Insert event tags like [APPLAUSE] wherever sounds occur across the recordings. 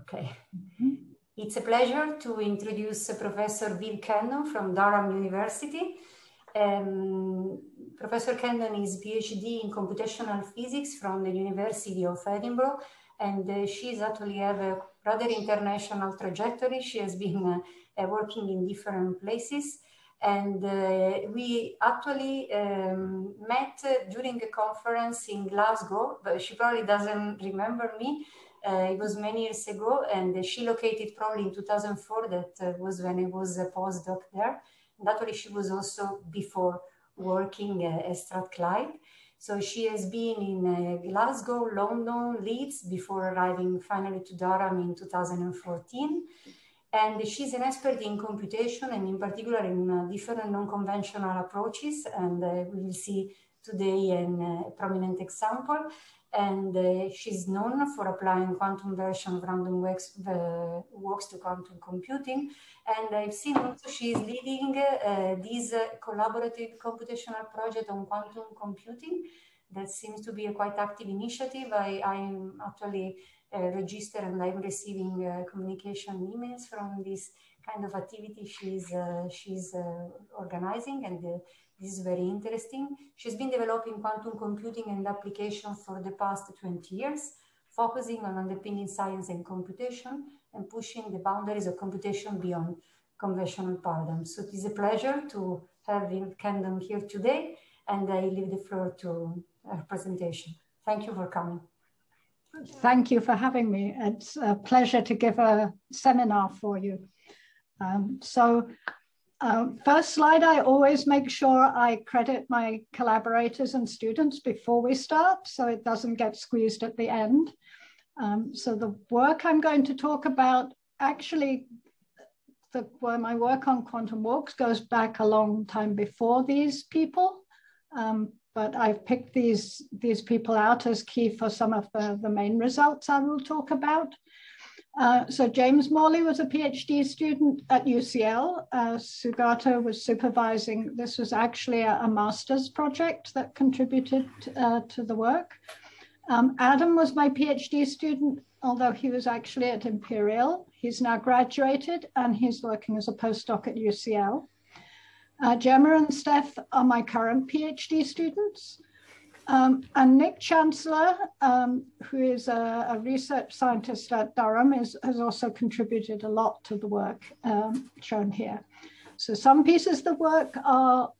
Okay. Mm-hmm. It's a pleasure to introduce Professor Viv Kendon from Durham University. Um, Professor Kendon is PhD in computational physics from the University of Edinburgh, and uh, she's actually have a rather international trajectory. She has been uh, working in different places. And uh, we actually um, met during a conference in Glasgow, but she probably doesn't remember me. Uh, it was many years ago, and she located probably in 2004. That uh, was when I was a postdoc there. And she was also before working uh, at Strathclyde. So she has been in uh, Glasgow, London, Leeds before arriving finally to Durham in 2014. And she's an expert in computation and in particular in different non-conventional approaches. And we will see today a prominent example. And uh, she's known for applying quantum version of random walks, uh, walks to quantum computing. And I've seen also she's leading uh, this collaborative computational project on quantum computing. That seems to be a quite active initiative. I, I'm actually uh, register and I'm receiving uh, communication emails from this kind of activity she's, uh, she's organizing and this is very interesting. She's been developing quantum computing and applications for the past 20 years, focusing on underpinning science and computation and pushing the boundaries of computation beyond conventional paradigms. So it is a pleasure to have Kendon here today, and I leave the floor to her presentation. Thank you for coming. Thank you for having me. It's a pleasure to give a seminar for you. Um, so uh, first slide, I always make sure I credit my collaborators and students before we start so it doesn't get squeezed at the end. Um, so the work I'm going to talk about actually the, my work on quantum walks goes back a long time before these people. Um, but I've picked these, these people out as key for some of the, the main results I will talk about. Uh, so James Morley was a PhD student at UCL. Uh, Sougato was supervising, this was actually a, a master's project that contributed uh, to the work. Um, Adam was my PhD student, although he was actually at Imperial. He's now graduated and he's working as a postdoc at UCL. Uh, Gemma and Steph are my current PhD students. Um, and Nick Chancellor, um, who is a, a, research scientist at Durham, is, has also contributed a lot to the work um, shown here. So some pieces of the work are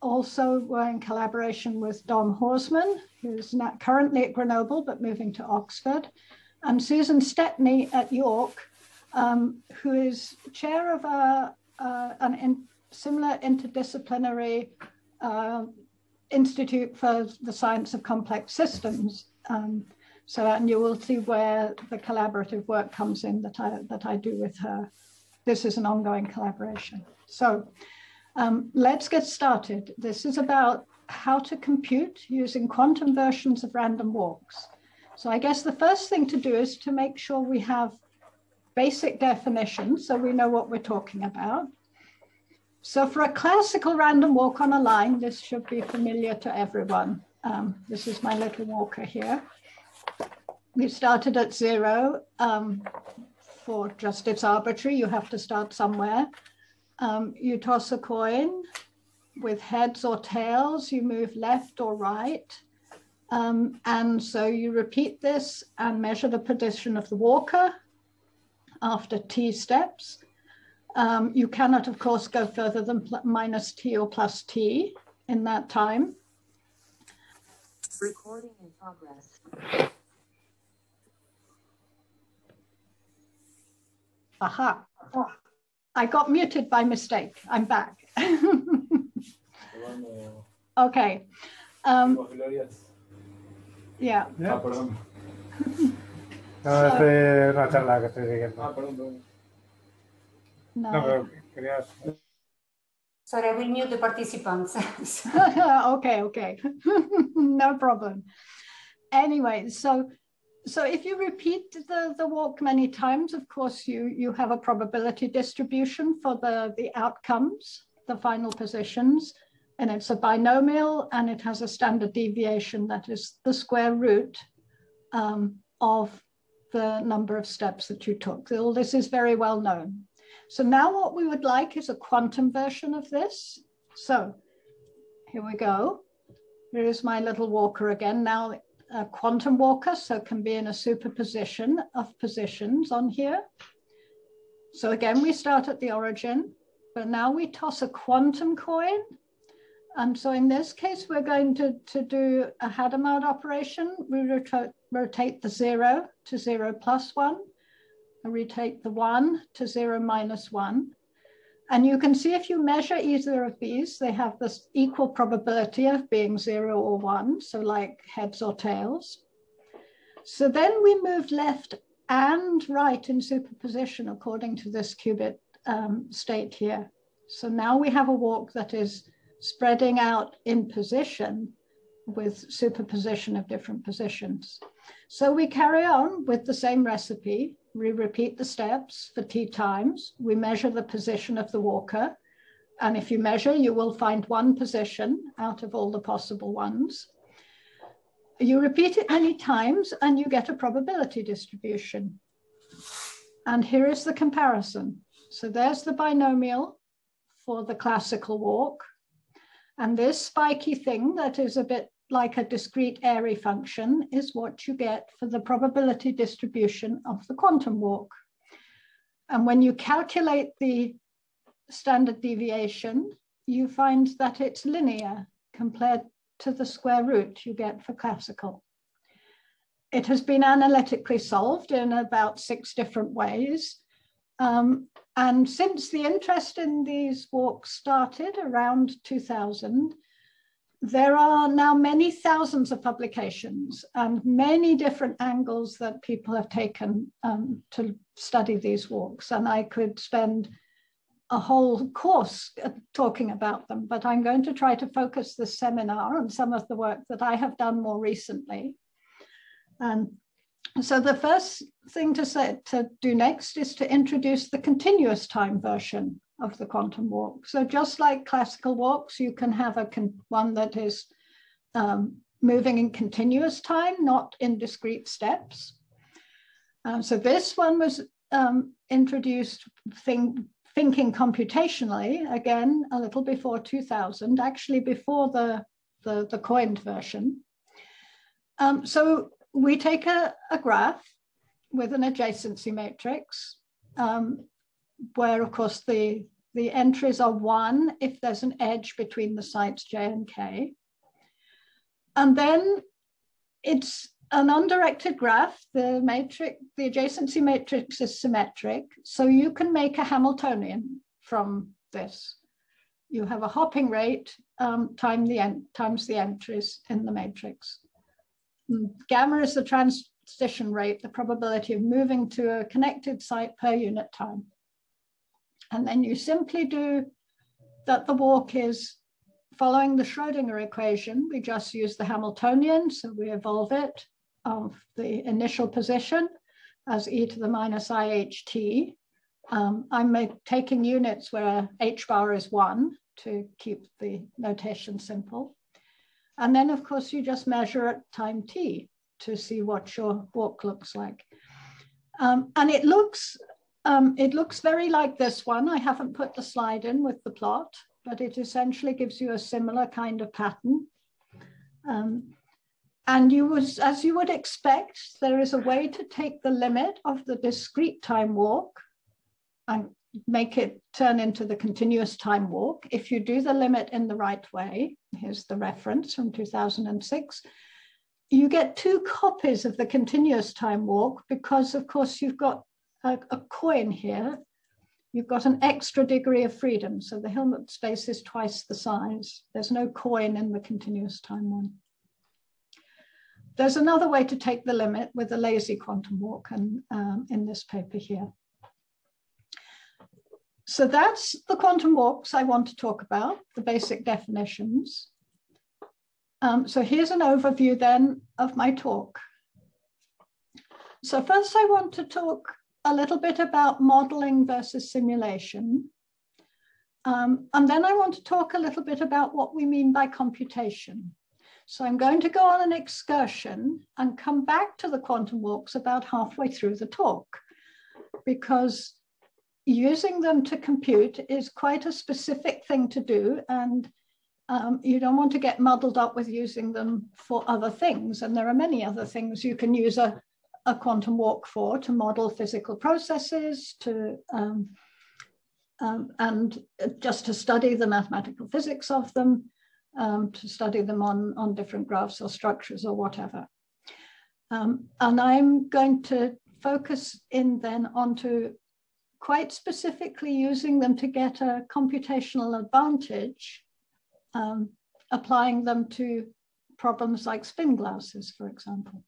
also were in collaboration with Dom Horsman, who's not currently at Grenoble, but moving to Oxford, and Susan Stepney at York, um, who is chair of a, an in, similar interdisciplinary uh, Institute for the Science of Complex Systems. Um, so, and you will see where the collaborative work comes in that I, that I do with her. This is an ongoing collaboration. So um, let's get started. This is about how to compute using quantum versions of random walks. So I guess the first thing to do is to make sure we have basic definitions so we know what we're talking about. So for a classical random walk on a line, this should be familiar to everyone. Um, this is my little walker here. We started at zero um, for just it's arbitrary, you have to start somewhere. Um, you toss a coin with heads or tails, you move left or right. Um, and so you repeat this and measure the position of the walker after t steps. Um, you cannot, of course, go further than minus t or plus t in that time. Recording in progress. Aha. I got muted by mistake. I'm back. [LAUGHS] okay. Um, yeah. Ah, perdón. [LAUGHS] No, es una charla que estoy siguiendo. Ah, perdón, perdón. No. no querías... Sorry, I will mute the participants. [LAUGHS] okay, okay. [LAUGHS] no problem. Anyway, so so if you repeat the, the walk many times, of course, you, you have a probability distribution for the, the outcomes, the final positions, and it's a binomial and it has a standard deviation that is the square root um, of the number of steps that you took. All this is very well known. So now what we would like is a quantum version of this. So here we go. Here is my little walker again. Now a quantum walker, so can be in a superposition of positions on here. So again, we start at the origin, but now we toss a quantum coin. And so in this case, we're going to, to do a Hadamard operation. We rotate, rotate the zero to zero plus one, rotate the one to zero minus one. And you can see if you measure either of these, they have this equal probability of being zero or one, so like heads or tails. So then we move left and right in superposition according to this qubit um, state here. So now we have a walk that is spreading out in position with superposition of different positions. So we carry on with the same recipe. We repeat the steps for t times. We measure the position of the walker. And if you measure, you will find one position out of all the possible ones. You repeat it many times and you get a probability distribution. And here is the comparison. So there's the binomial for the classical walk. And this spiky thing that is a bit like a discrete Airy function is what you get for the probability distribution of the quantum walk. And when you calculate the standard deviation, you find that it's linear compared to the square root you get for classical. It has been analytically solved in about six different ways. Um, and since the interest in these walks started around 2000, there are now many thousands of publications and many different angles that people have taken um, to study these walks. And I could spend a whole course uh, talking about them, but I'm going to try to focus this seminar on some of the work that I have done more recently. And so the first thing to say to do next is to introduce the continuous time version of the quantum walk. So just like classical walks, you can have a one that is um, moving in continuous time, not in discrete steps. Um, so this one was um, introduced thing, thinking computationally, again, a little before 2000, actually before the, the, the coined version. Um, so we take a, a graph with an adjacency matrix, um, where of course the, the entries are one if there's an edge between the sites j and k. And then it's an undirected graph, the matrix, the adjacency matrix is symmetric, so you can make a Hamiltonian from this. You have a hopping rate um, time the times the entries in the matrix. Gamma is the transition rate, the probability of moving to a connected site per unit time. And then you simply do that the walk is following the Schrodinger equation. We just use the Hamiltonian, so we evolve it of the initial position as e to the minus iht. Um, I'm taking units where h bar is one to keep the notation simple. And then of course you just measure at time t to see what your walk looks like. Um, and it looks, um, it looks very like this one. I haven't put the slide in with the plot, but it essentially gives you a similar kind of pattern. Um, and you was, as you would expect, there is a way to take the limit of the discrete time walk and make it turn into the continuous time walk. If you do the limit in the right way, here's the reference from 2006, you get two copies of the continuous time walk because of course you've got a, a coin here. You've got an extra degree of freedom. So the Hilbert space is twice the size. There's no coin in the continuous time one. There's another way to take the limit with a lazy quantum walk and um, in this paper here. So that's the quantum walks I want to talk about, the basic definitions. Um, so here's an overview then of my talk. So first I want to talk a little bit about modeling versus simulation. Um, and then I want to talk a little bit about what we mean by computation. So I'm going to go on an excursion and come back to the quantum walks about halfway through the talk because using them to compute is quite a specific thing to do and um, you don't want to get muddled up with using them for other things. And there are many other things you can use a, a quantum walk for to model physical processes, to um, um, and just to study the mathematical physics of them, um, to study them on, on different graphs or structures or whatever. Um, and I'm going to focus in then onto quite specifically using them to get a computational advantage, um, applying them to problems like spin glasses, for example.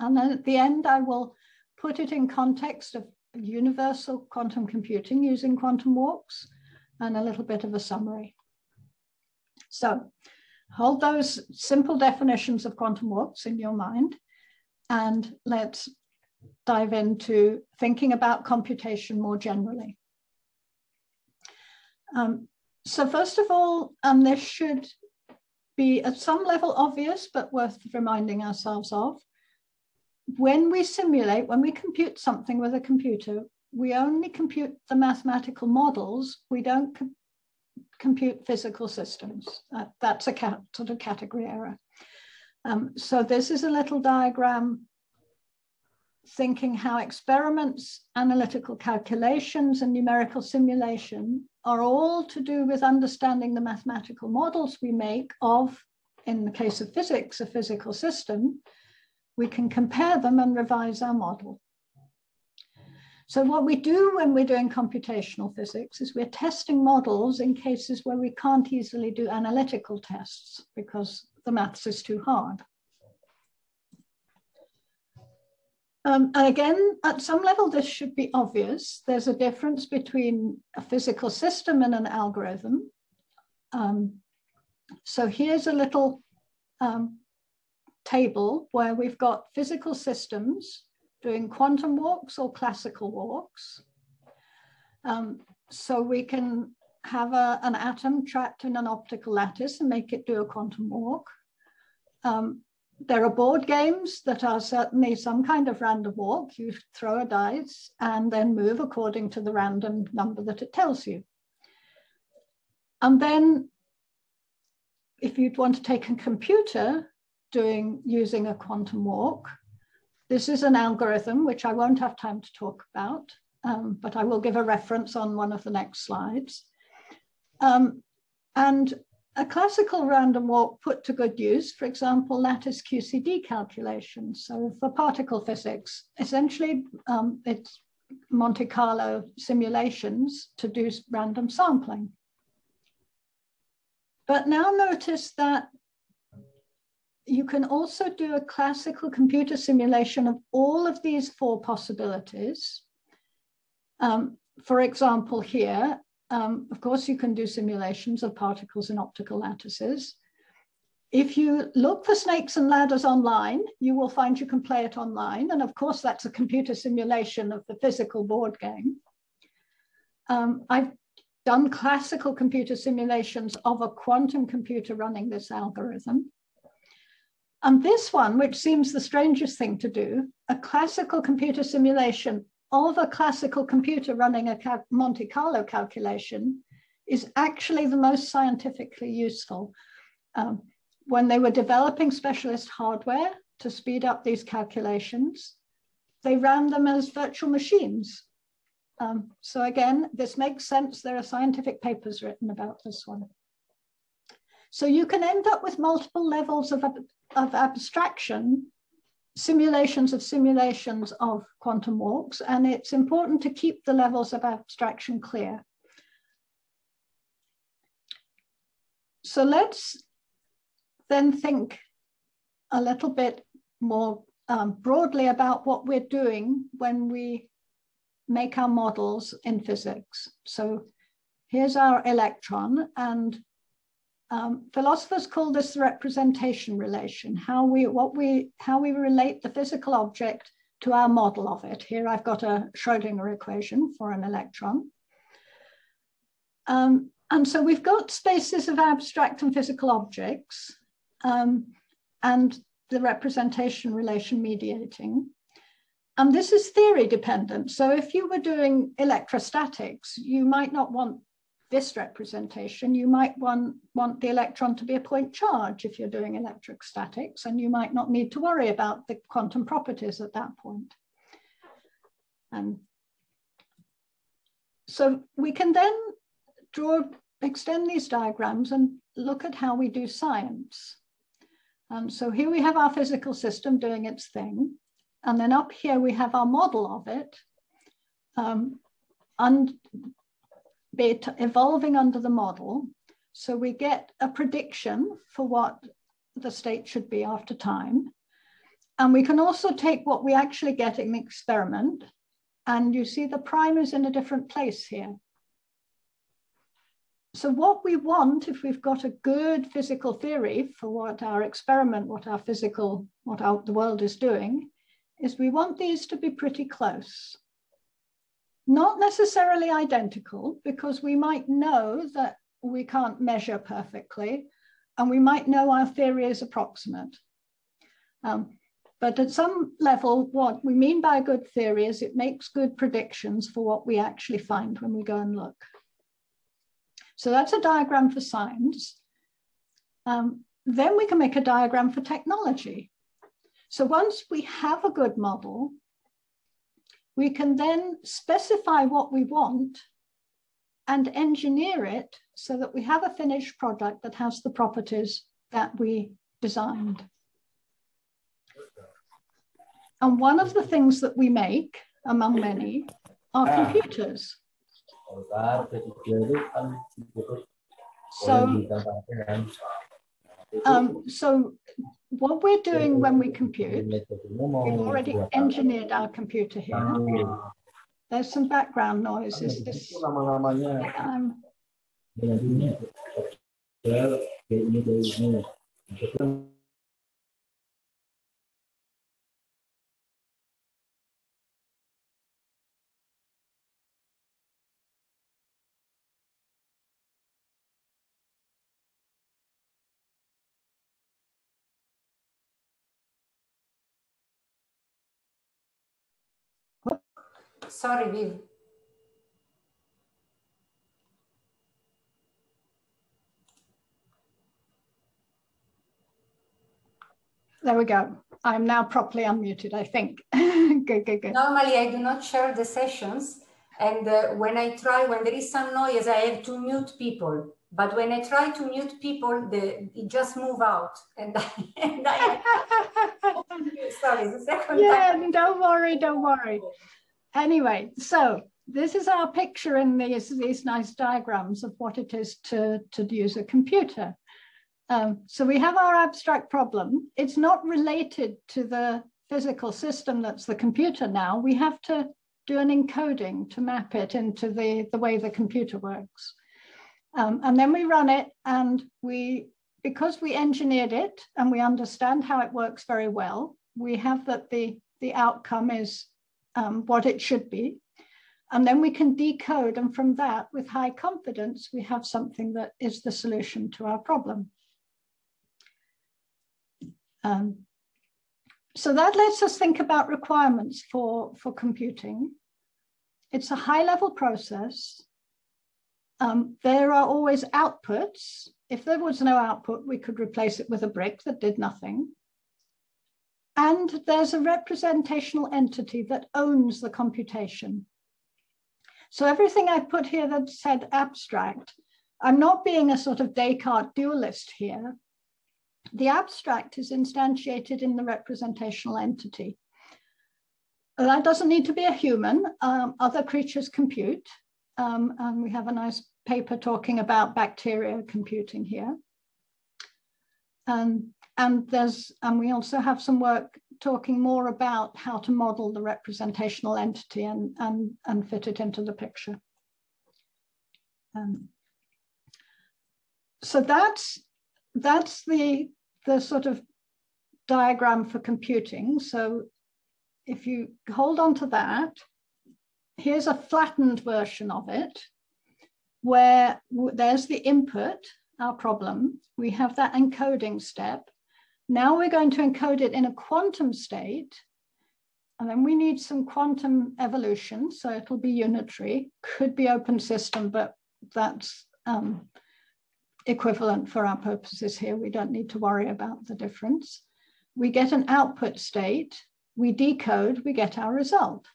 And then at the end, I will put it in context of universal quantum computing using quantum walks and a little bit of a summary. So hold those simple definitions of quantum walks in your mind and let's dive into thinking about computation more generally. Um, so first of all, and this should be at some level obvious, but worth reminding ourselves of, when we simulate, when we compute something with a computer, we only compute the mathematical models. We don't co compute physical systems. that's a sort of category error. Um, so this is a little diagram thinking how experiments, analytical calculations, and numerical simulation are all to do with understanding the mathematical models we make of, in the case of physics, a physical system. We can compare them and revise our model. So what we do when we're doing computational physics is we're testing models in cases where we can't easily do analytical tests because the maths is too hard. Um, and again, at some level, this should be obvious. There's a difference between a physical system and an algorithm. Um, so here's a little um, table where we've got physical systems doing quantum walks or classical walks. Um, so we can have a, an atom trapped in an optical lattice and make it do a quantum walk. Um, there are board games that are certainly some kind of random walk. You throw a dice and then move according to the random number that it tells you. And then if you'd want to take a computer doing using a quantum walk, this is an algorithm which I won't have time to talk about, um, but I will give a reference on one of the next slides. Um, and a classical random walk put to good use, for example, lattice QCD calculations. So for particle physics, essentially um, it's Monte Carlo simulations to do random sampling. But now notice that you can also do a classical computer simulation of all of these four possibilities. Um, for example, here, um, of course, you can do simulations of particles in optical lattices. If you look for snakes and ladders online, you will find you can play it online. And of course, that's a computer simulation of the physical board game. Um, I've done classical computer simulations of a quantum computer running this algorithm. And this one, which seems the strangest thing to do, a classical computer simulation of a classical computer running a Monte Carlo calculation is actually the most scientifically useful. Um, when they were developing specialist hardware to speed up these calculations, they ran them as virtual machines. Um, so again, this makes sense. There are scientific papers written about this one. So you can end up with multiple levels of, of abstraction simulations of simulations of quantum walks, and it's important to keep the levels of abstraction clear. So let's then think a little bit more um, broadly about what we're doing when we make our models in physics. So here's our electron, and um, philosophers call this the representation relation, how we, what we, how we relate the physical object to our model of it. Here I've got a Schrodinger equation for an electron. Um, and so we've got spaces of abstract and physical objects. um, and the representation relation mediating. And this is theory dependent. So if you were doing electrostatics, you might not want this representation. You might want, want the electron to be a point charge if you're doing electrostatics, and you might not need to worry about the quantum properties at that point. And so we can then draw, extend these diagrams and look at how we do science. Um, so here we have our physical system doing its thing. And then up here we have our model of it, um, and be evolving under the model. So we get a prediction for what the state should be after time. And we can also take what we actually get in the experiment and you see the prime is in a different place here. So what we want, if we've got a good physical theory for what our experiment, what our physical, what our, the world is doing, is we want these to be pretty close. Not necessarily identical, because we might know that we can't measure perfectly, and we might know our theory is approximate. Um, but at some level, what we mean by a good theory is it makes good predictions for what we actually find when we go and look. So that's a diagram for science. Um, then we can make a diagram for technology. So once we have a good model, we can then specify what we want and engineer it so that we have a finished product that has the properties that we designed. And one of the things that we make, among many, are ah. computers. So, um, so what we're doing when we compute, we've already engineered our computer here. There's some background noise. Is this? Um, Sorry, Viv. There we go. I'm now properly unmuted, I think. [LAUGHS] good, good, good. Normally, I do not share the sessions. And uh, when I try, when there is some noise, I have to mute people. But when I try to mute people, the, it just move out. And I, [LAUGHS] and I [LAUGHS] sorry, the second yeah, time. don't worry, don't worry. Anyway, so this is our picture in these, these nice diagrams of what it is to, to use a computer. Um, so we have our abstract problem. It's not related to the physical system that's the computer now. We have to do an encoding to map it into the, the way the computer works. Um, and then we run it and we, because we engineered it and we understand how it works very well, we have that the, the outcome is um, what it should be. And then we can decode, and from that, with high confidence, we have something that is the solution to our problem. Um, so that lets us think about requirements for, for computing. It's a high level process. Um, there are always outputs. If there was no output, we could replace it with a brick that did nothing. And there's a representational entity that owns the computation. So everything I put here that said abstract, I'm not being a sort of Descartes dualist here. The abstract is instantiated in the representational entity. That doesn't need to be a human. Um, other creatures compute. Um, and we have a nice paper talking about bacteria computing here. Um, and there's and we also have some work talking more about how to model the representational entity and and and fit it into the picture. Um, so that's that's the the sort of diagram for computing. So if you hold on to that here's a flattened version of it where there's the input our problem. We have that encoding step Now we're going to encode it in a quantum state. And then we need some quantum evolution. So it'll be unitary, could be open system, but that's um, equivalent for our purposes here. We don't need to worry about the difference. We get an output state, we decode, we get our result.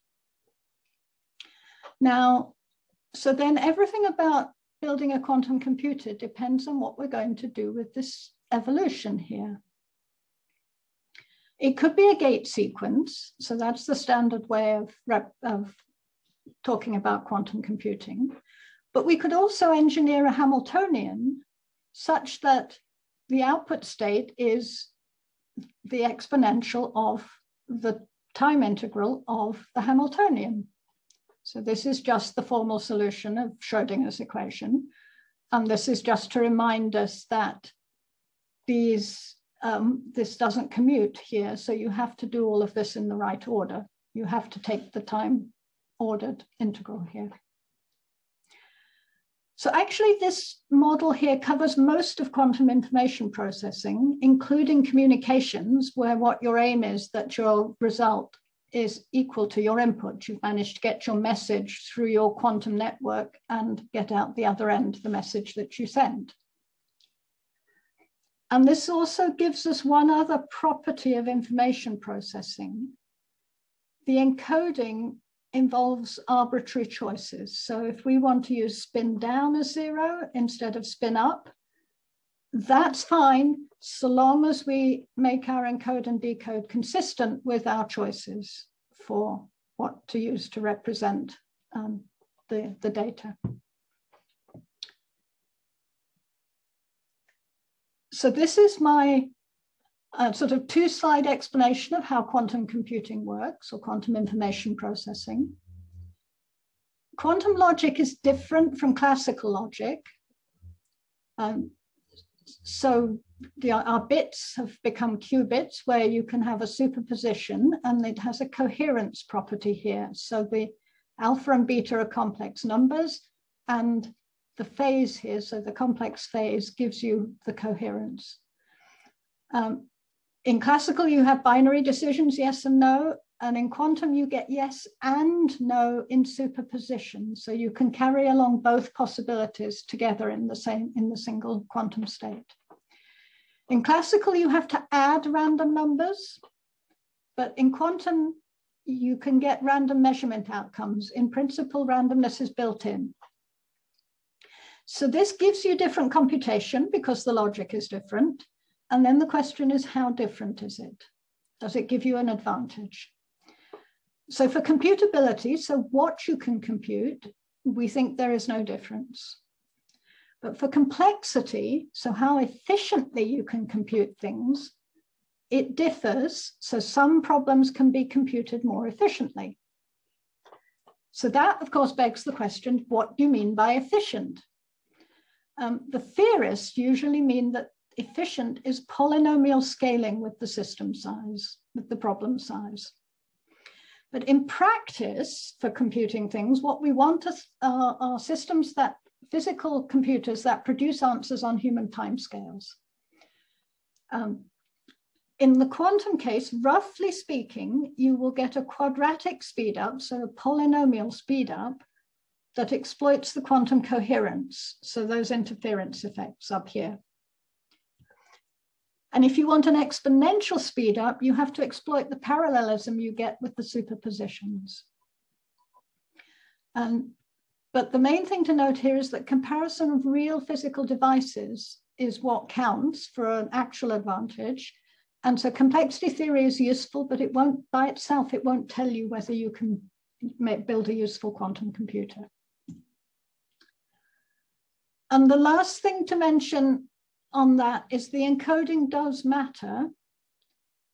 Now, so then everything about building a quantum computer depends on what we're going to do with this evolution here. It could be a gate sequence. So that's the standard way of, of talking about quantum computing. But we could also engineer a Hamiltonian such that the output state is the exponential of the time integral of the Hamiltonian. So this is just the formal solution of Schrodinger's equation. And this is just to remind us that these um, this doesn't commute here. So you have to do all of this in the right order. You have to take the time ordered integral here. So actually this model here covers most of quantum information processing, including communications, where what your aim is that your result is equal to your input. You've managed to get your message through your quantum network and get out the other end the message that you send. And this also gives us one other property of information processing. The encoding involves arbitrary choices. So if we want to use spin down as zero instead of spin up, that's fine, so long as we make our encode and decode consistent with our choices for what to use to represent um, the, the data. So this is my uh, sort of two slide explanation of how quantum computing works or quantum information processing. Quantum logic is different from classical logic. Um, so the, our bits have become qubits where you can have a superposition and it has a coherence property here. So the alpha and beta are complex numbers and the phase here, so the complex phase gives you the coherence. Um, in classical, you have binary decisions, yes and no, and in quantum, you get yes and no in superposition. So you can carry along both possibilities together in the same, in the single quantum state. In classical, you have to add random numbers, but in quantum, you can get random measurement outcomes. In principle, randomness is built in. So this gives you different computation because the logic is different. And then the question is, how different is it? Does it give you an advantage? So for computability, so what you can compute, we think there is no difference. But for complexity, so how efficiently you can compute things, it differs. So some problems can be computed more efficiently. So that, of course, begs the question, what do you mean by efficient? Um, the theorists usually mean that efficient is polynomial scaling with the system size, with the problem size. But in practice, for computing things, what we want is, uh, are systems that, physical computers that produce answers on human timescales. Um, in the quantum case, roughly speaking, you will get a quadratic speedup, so a polynomial speedup, that exploits the quantum coherence, so those interference effects up here. And if you want an exponential speed up, you have to exploit the parallelism you get with the superpositions. Um, but the main thing to note here is that comparison of real physical devices is what counts for an actual advantage. And so complexity theory is useful, but it won't, by itself, it won't tell you whether you can make, build a useful quantum computer. And the last thing to mention on that is the encoding does matter.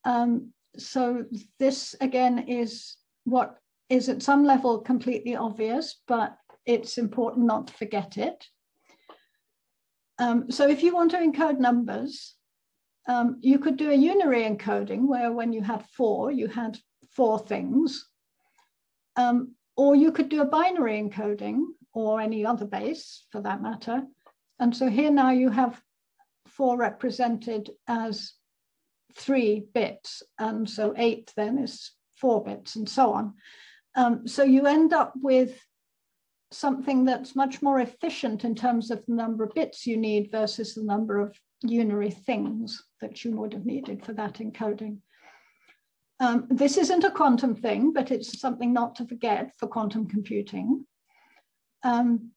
Um, so this again is what is at some level completely obvious, but it's important not to forget it. Um, so if you want to encode numbers, um, you could do a unary encoding where when you had four, you had four things. Um, or you could do a binary encoding or any other base for that matter. And so here now you have four represented as three bits. And so eight then is four bits and so on. Um, so you end up with something that's much more efficient in terms of the number of bits you need versus the number of unary things that you would have needed for that encoding. Um, this isn't a quantum thing, but it's something not to forget for quantum computing. Um,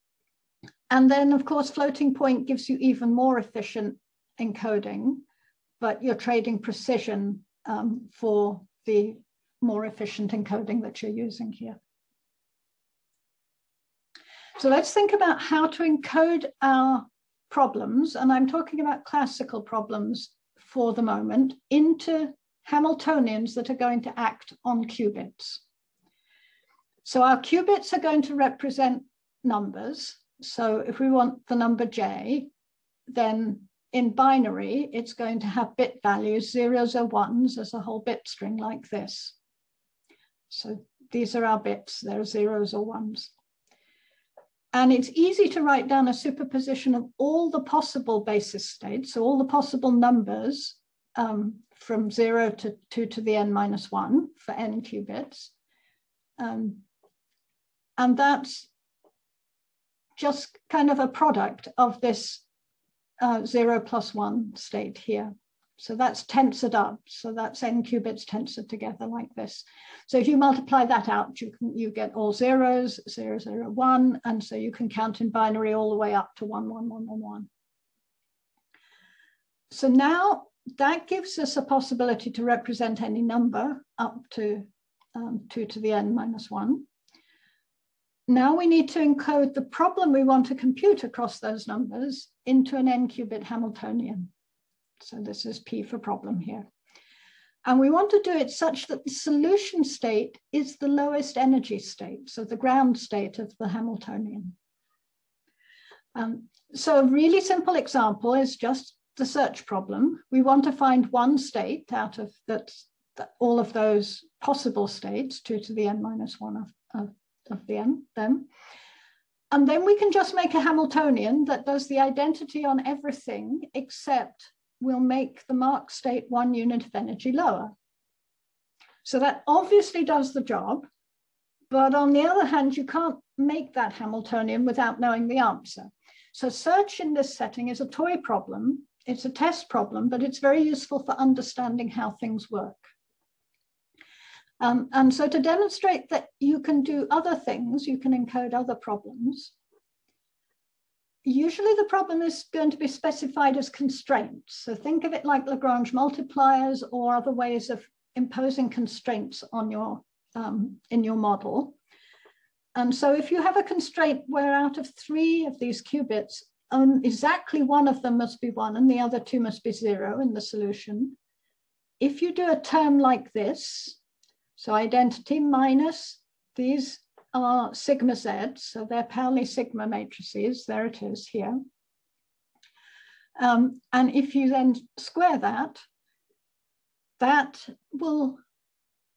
and then, of course, floating point gives you even more efficient encoding, but you're trading precision um, for the more efficient encoding that you're using here. So let's think about how to encode our problems, and I'm talking about classical problems for the moment, into Hamiltonians that are going to act on qubits. So our qubits are going to represent numbers. So if we want the number j, then in binary, it's going to have bit values, zeros or ones as a whole bit string like this. So these are our bits, they're zeros or ones. And it's easy to write down a superposition of all the possible basis states, so all the possible numbers um, from zero to two to the n minus one for n qubits. Um, and that's just kind of a product of this uh, zero plus one state here. So that's tensored up. So that's n qubits tensored together like this. So if you multiply that out, you can you get all zeros, zero, zero, one, and so you can count in binary all the way up to one, one, one, one, one. So now that gives us a possibility to represent any number up to um, 2 to the n minus 1. Now we need to encode the problem we want to compute across those numbers into an n-qubit Hamiltonian. So this is P for problem here. And we want to do it such that the solution state is the lowest energy state, so the ground state of the Hamiltonian. Um, so a really simple example is just the search problem. We want to find one state out of that, all of those possible states, two to the n minus one of, of, of the end then. And then we can just make a Hamiltonian that does the identity on everything except we'll make the mark state one unit of energy lower. So that obviously does the job, but on the other hand, you can't make that Hamiltonian without knowing the answer. So search in this setting is a toy problem it's a test problem, but it's very useful for understanding how things work. Um, and so to demonstrate that you can do other things, you can encode other problems. Usually the problem is going to be specified as constraints. So think of it like Lagrange multipliers or other ways of imposing constraints on your, um, in your model. And so if you have a constraint where out of three of these qubits, um, exactly one of them must be one and the other two must be zero in the solution. If you do a term like this, so identity minus, these are sigma z, so they're Pauli sigma matrices, there it is here. Um, and if you then square that, that will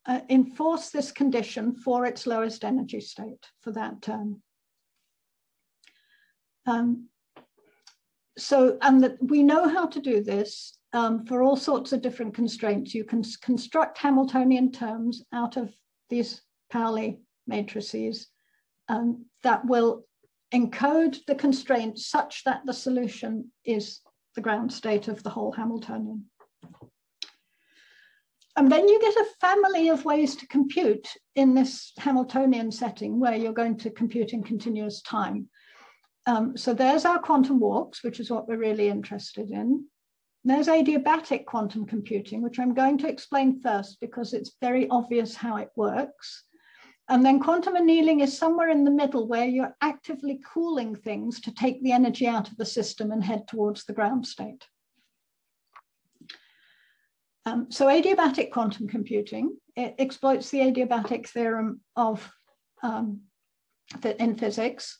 uh, enforce this condition for its lowest energy state for that term. Um, so, and that we know how to do this um, for all sorts of different constraints. You can construct Hamiltonian terms out of these Pauli matrices um, that will encode the constraints such that the solution is the ground state of the whole Hamiltonian. And then you get a family of ways to compute in this Hamiltonian setting where you're going to compute in continuous time. Um, so there's our quantum walks, which is what we're really interested in. There's adiabatic quantum computing, which I'm going to explain first because it's very obvious how it works. And then quantum annealing is somewhere in the middle where you're actively cooling things to take the energy out of the system and head towards the ground state. Um, so adiabatic quantum computing, it exploits the adiabatic theorem of um, in physics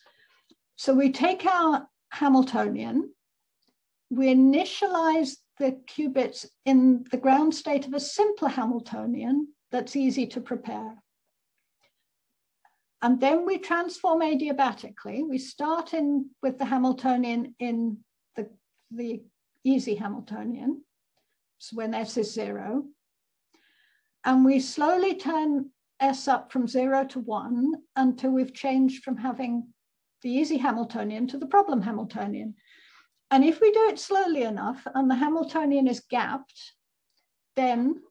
so we take our Hamiltonian, we initialize the qubits in the ground state of a simpler Hamiltonian that's easy to prepare. And then we transform adiabatically. We start in with the Hamiltonian in the, the easy Hamiltonian. so when S is zero. And we slowly turn S up from zero to one until we've changed from having the easy Hamiltonian to the problem Hamiltonian. And if we do it slowly enough and the Hamiltonian is gapped, then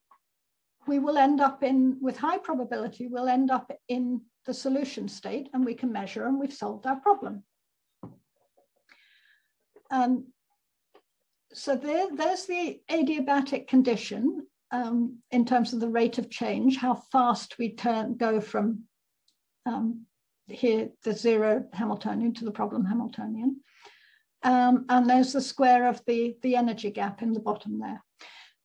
we will end up in, with high probability, we'll end up in the solution state and we can measure and we've solved our problem. Um, so there, there's the adiabatic condition um, in terms of the rate of change, how fast we turn go from um, here, the zero Hamiltonian to the problem Hamiltonian. Um, and there's the square of the, the energy gap in the bottom there.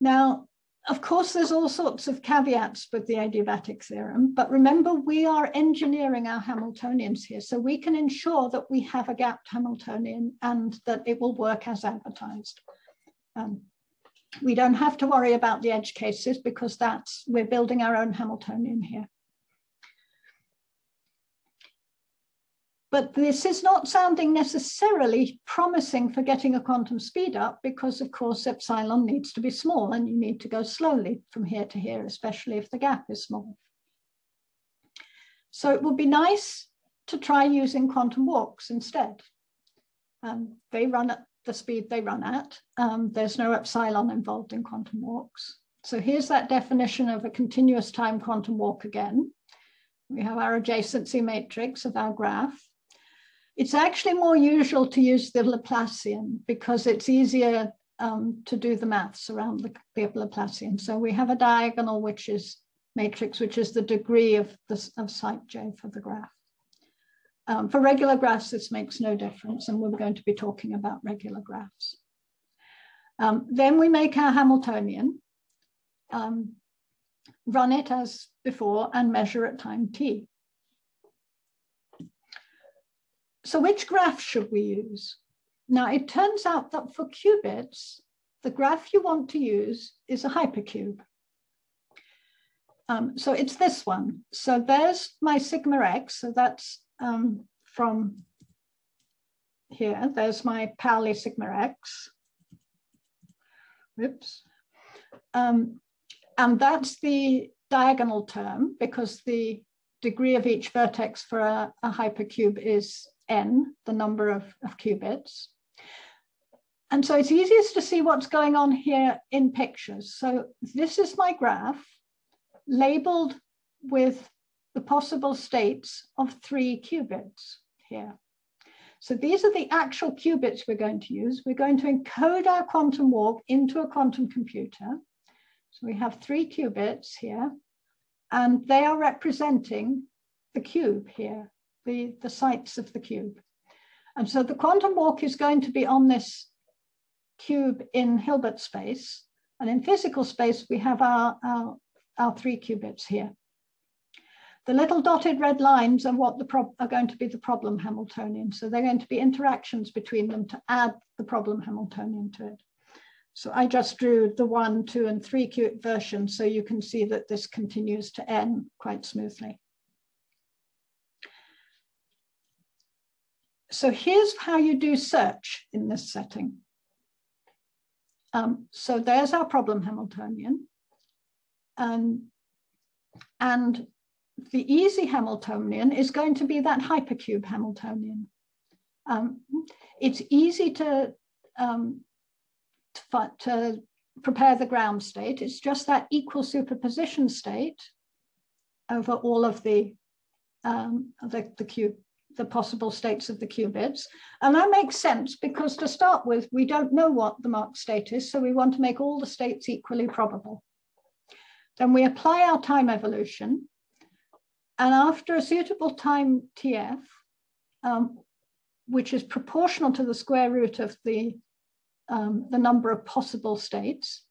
Now, of course, there's all sorts of caveats with the adiabatic theorem, but remember, we are engineering our Hamiltonians here, so we can ensure that we have a gapped Hamiltonian and that it will work as advertised. Um, we don't have to worry about the edge cases because that's we're building our own Hamiltonian here. But this is not sounding necessarily promising for getting a quantum speed up because of course epsilon needs to be small and you need to go slowly from here to here, especially if the gap is small. So it would be nice to try using quantum walks instead. Um, they run at the speed they run at. Um, there's no epsilon involved in quantum walks. So here's that definition of a continuous time quantum walk again. We have our adjacency matrix of our graph. It's actually more usual to use the Laplacian because it's easier um, to do the maths around the, the Laplacian. So we have a diagonal, which is matrix, which is the degree of, the, of site J for the graph. Um, for regular graphs, this makes no difference, and we're going to be talking about regular graphs. Um, then we make our Hamiltonian, um, run it as before, and measure at time t. So which graph should we use? Now it turns out that for qubits, the graph you want to use is a hypercube. Um, so it's this one. So there's my sigma x. So that's um, from here. There's my Pauli sigma x. Oops. Um, and that's the diagonal term because the degree of each vertex for a, a hypercube is n, the number of, of qubits. And so it's easiest to see what's going on here in pictures. So this is my graph labeled with the possible states of three qubits here. So these are the actual qubits we're going to use. We're going to encode our quantum walk into a quantum computer. So we have three qubits here, and they are representing the cube here the, the sites of the cube. And so the quantum walk is going to be on this cube in Hilbert space. And in physical space, we have our, our, our three qubits here. The little dotted red lines are what the are going to be the problem Hamiltonian. So they're going to be interactions between them to add the problem Hamiltonian to it. So I just drew the one, two, and three qubit version so you can see that this continues to n quite smoothly. So here's how you do search in this setting. Um, so there's our problem Hamiltonian. Um, and the easy Hamiltonian is going to be that hypercube Hamiltonian. Um, it's easy to, um, to, to, prepare the ground state. It's just that equal superposition state over all of the, um, the, the cube the possible states of the qubits. And that makes sense because to start with, we don't know what the marked state is, so we want to make all the states equally probable. Then we apply our time evolution, and after a suitable time TF, um, which is proportional to the square root of the, um, the number of possible states,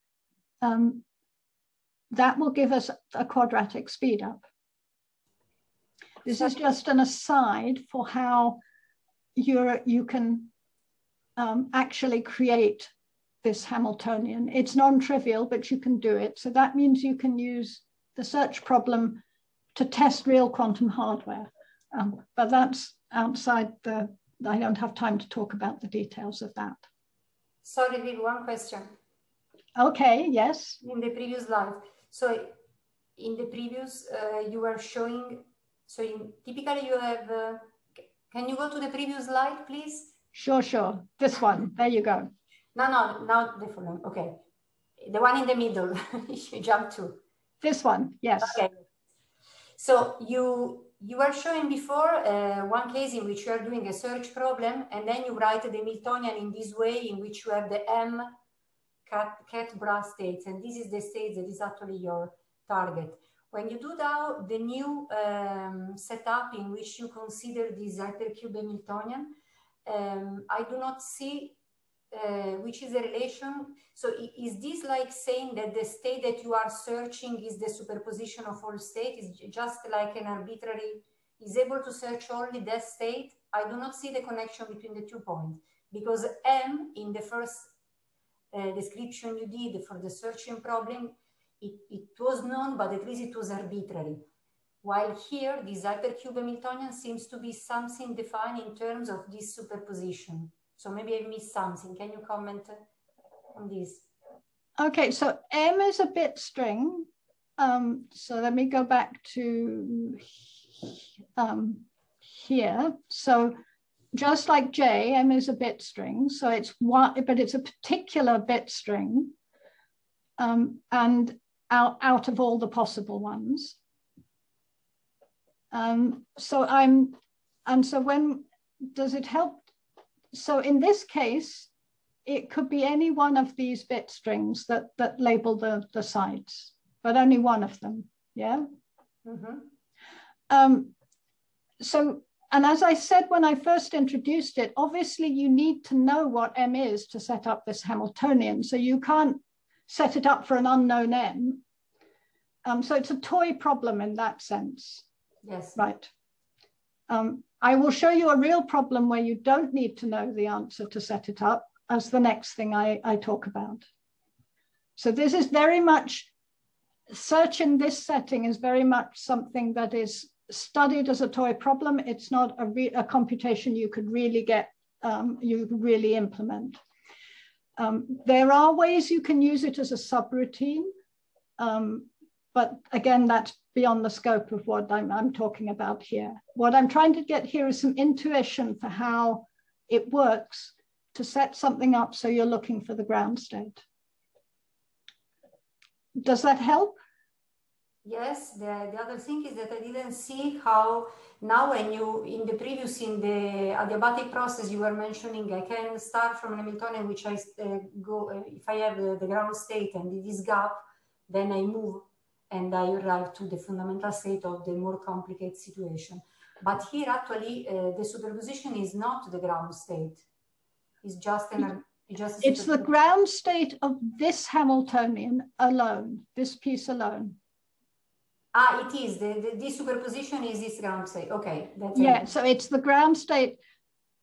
um, that will give us a quadratic speed up. This is just an aside for how you're, you can um, actually create this Hamiltonian. It's non-trivial, but you can do it. So that means you can use the search problem to test real quantum hardware. Um, but that's outside the, I don't have time to talk about the details of that. Sorry, Viv, one question. Okay, yes. In the previous slide. So in the previous, uh, you were showing, so in, typically you have, uh, can you go to the previous slide, please? Sure, sure. This one, there you go. No, no, not the following, okay. The one in the middle, [LAUGHS] you jump to. This one, yes. Okay. So you you were showing before uh, one case in which you are doing a search problem and then you write the Hamiltonian in this way in which you have the M ket, ket bra states and this is the state that is actually your target. When you do now the new um, setup in which you consider this hypercube Hamiltonian, um, I do not see uh, which is a relation. So is this like saying that the state that you are searching is the superposition of all states? Is just like an arbitrary, is able to search only that state? I do not see the connection between the two points because M in the first uh, description you did for the searching problem, it, it was known, but at least it was arbitrary. While here, this hypercube Hamiltonian seems to be something defined in terms of this superposition. So maybe I missed something. Can you comment on this? Okay, so M is a bit string. Um, so let me go back to um, here. So just like J, M is a bit string. So it's one, but it's a particular bit string. Um, and out, out of all the possible ones. Um, so I'm, and so when, does it help so in this case, it could be any one of these bit strings that, that label the, the sides, but only one of them, yeah? Mm-hmm. Um, so, and as I said when I first introduced it, obviously you need to know what M is to set up this Hamiltonian. So you can't set it up for an unknown M. Um, so it's a toy problem in that sense. Yes. Right. Um, I will show you a real problem where you don't need to know the answer to set it up as the next thing I, I talk about. So this is very much, search in this setting is very much something that is studied as a toy problem. It's not a, a computation you could really get, um, you really implement. Um, there are ways you can use it as a subroutine, um, but again, that's beyond the scope of what I'm, I'm talking about here. What I'm trying to get here is some intuition for how it works to set something up so you're looking for the ground state. Does that help? Yes, the, the other thing is that I didn't see how now when you, in the previous, in the adiabatic process you were mentioning, I can start from an Hamiltonian, which I uh, go, uh, if I have the, the ground state and this gap, then I move and I arrive to the fundamental state of the more complicated situation. But here actually uh, the superposition is not the ground state. It's just an it's, just it's the ground state of this Hamiltonian alone, this piece alone. Ah, it is. The, the, this superposition is this ground state. Okay. That's yeah, it. so it's the ground state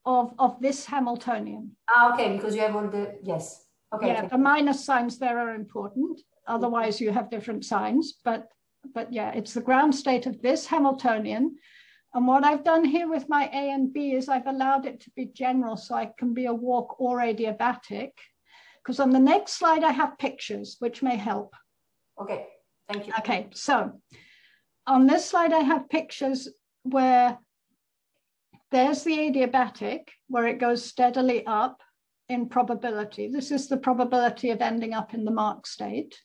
of, of this Hamiltonian. Ah, okay, because you have all the, yes. Okay. Yeah, the minus signs there are important. Otherwise, you have different signs. But, but yeah, it's the ground state of this Hamiltonian. And what I've done here with my A and B is I've allowed it to be general so I can be a walk or adiabatic. Because on the next slide, I have pictures, which may help. Okay, thank you. Okay, so on this slide, I have pictures where there's the adiabatic, where it goes steadily up in probability. This is the probability of ending up in the mark state.